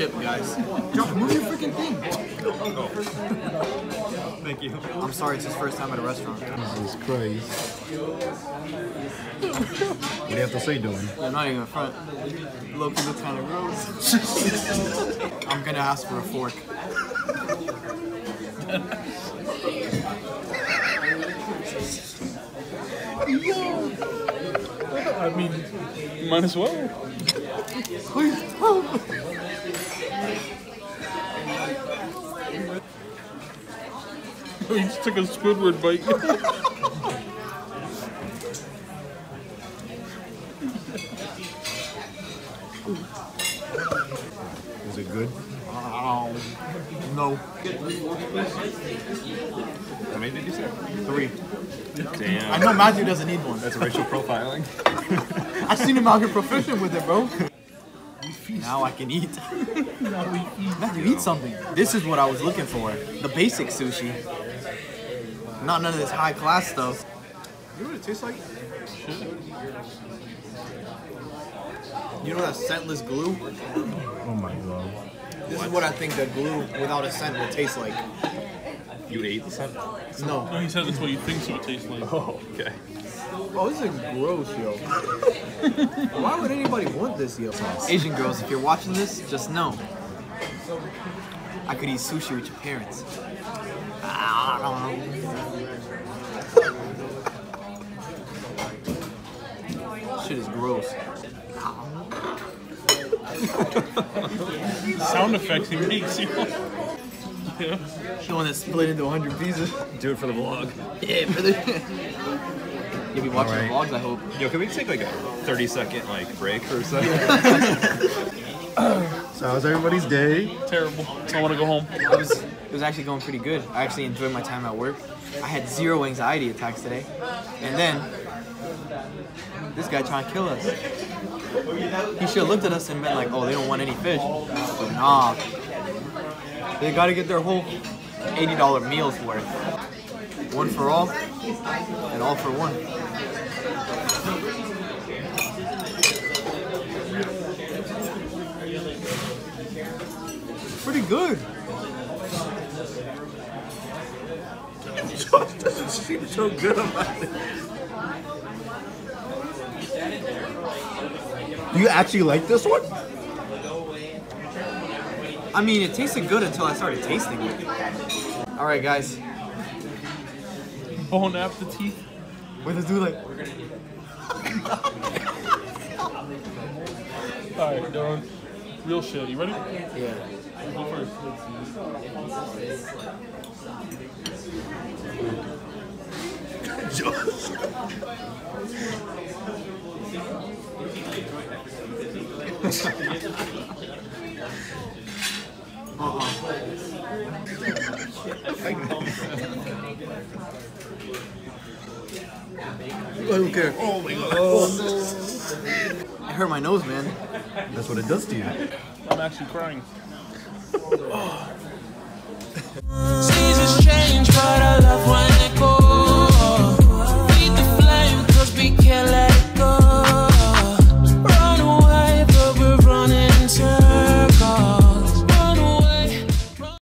chip, guys. Josh, move your freaking thing. Thank you. I'm sorry, it's his first time at a restaurant. Jesus Christ. what do you have to say, Dylan? I'm not even in front. Loki looks kind of gross. I'm gonna ask for a fork. Yo. I mean, might as well. Please help. he just took a Squidward bite. Is it good? Oh, no. How many did you say? Three. Damn. I know Matthew doesn't need one. That's racial profiling. I've seen him out here proficient with it, bro. Now I can eat. Matthew, eat something. This is what I was looking for. The basic sushi. Not none of this high class stuff. You know what it tastes like? You know that scentless glue? Oh my god. This is what I think that glue without a scent will taste like. You ate the sun? No. no, he said that's what you think so it tastes like. Oh, okay. Oh, this is gross, yo. Why would anybody want this, yo? Asian girls, if you're watching this, just know. I could eat sushi with your parents. Shit is gross. Sound effects he makes, you know? Yeah. The one that split into 100 pieces. Do it for the vlog. Yeah, for brother. You'll be watching the vlogs, I hope. Yo, can we take like a 30 second like break for a second? So how's everybody's day? Terrible. I want to go home. It was, it was actually going pretty good. I actually enjoyed my time at work. I had zero anxiety attacks today. And then, this guy trying to kill us. He should have looked at us and been like, oh, they don't want any fish. But nah. They gotta get their whole $80 meals worth. One for all, and all for one. Pretty good. Josh doesn't seem so good about it. Do you actually like this one? I mean, it tasted good until I started tasting it. All right, guys. Bon appetit. What does do like? Alright, Dylan. Real shit. You ready? Yeah. You Go first. I don't care. Oh my god. It hurt my nose, man. That's what it does to you. I'm actually crying.